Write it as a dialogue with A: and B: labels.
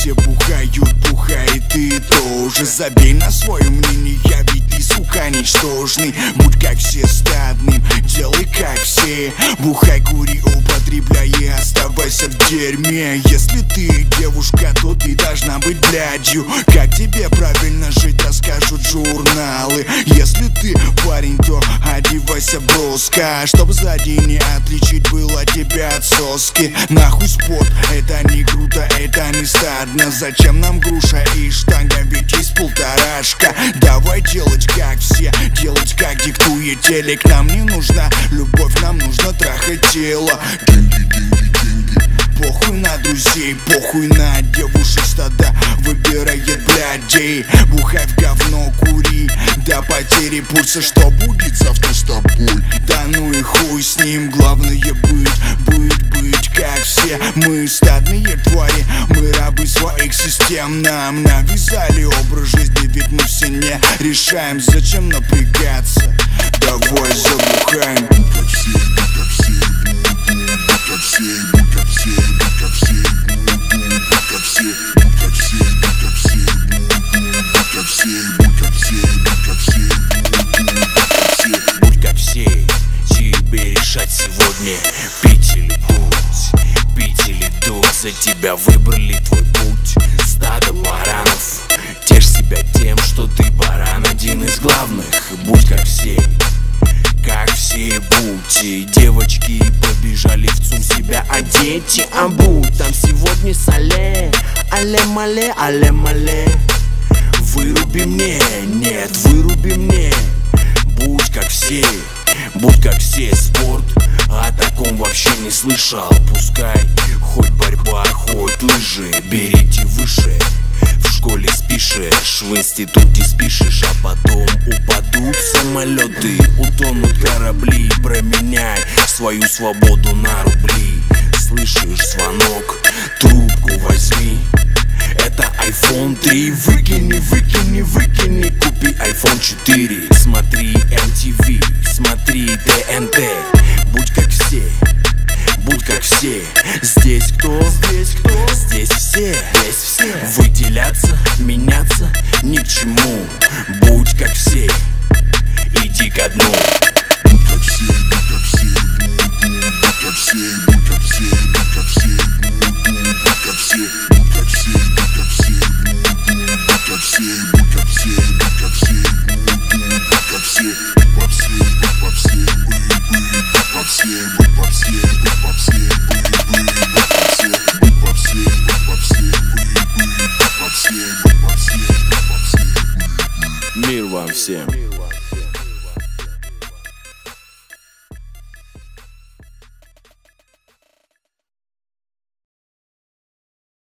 A: все бухают, бухает ты тоже. Забей на свое мнение, я ведь ты, сука, ничтожный. Будь как все стадным, делай как все. Бухай, кури, оба употребляй и оставайся в дерьме. Если ты девушка, то ты должна быть блядью Как тебе правильно жить, расскажут журналы. Если ты парень, то одевайся броско. Чтоб сзади не отличить было тебя от соски. Нахуй спорт, это не круто, это не стадно. Зачем нам груша и штанга, ведь есть полторашка? Давай делать как все, делать как диктует телек. Нам не нужна любовь, нам нужно трахать тело. Похуй на друзей, похуй на девушек стада. Выбирает блядей Бухай в говно, кури. До потери пульса, что будет завтра с тобой? Да ну и хуй с ним, главное быть, быть, быть как все Мы стадные твари, мы рабы своих систем Нам навязали образ не решаем Зачем напрягаться, давай забухаем. Как все, как все, как все, как все, как все, как все, как все, как все, как как все, будь как все,
B: Будь как все, тебе решать сегодня Пить или дуть, пить или дуть? За тебя выбрали твой путь как все будь И девочки побежали в ЦУМ себя одеть и обуть Там сегодня сале, але-мале, але-мале Выруби мне, нет, выруби мне. Будь как все, будь как все. Спорт о таком вообще не слышал. Пускай хоть борьба, хоть лыжи. Берите выше. В школе спишешь, в институте спишешь А потом свободу на рубли. Слышишь звонок, трубку возьми. Это iPhone 3 Выкини, выкини, выкини. Купи iPhone 4 Смотри MTV, смотри ТНТ Будь как все, будь как все. Здесь кто? Здесь кто? Здесь все, здесь все. Выделяться, меняться ни к чему Sam.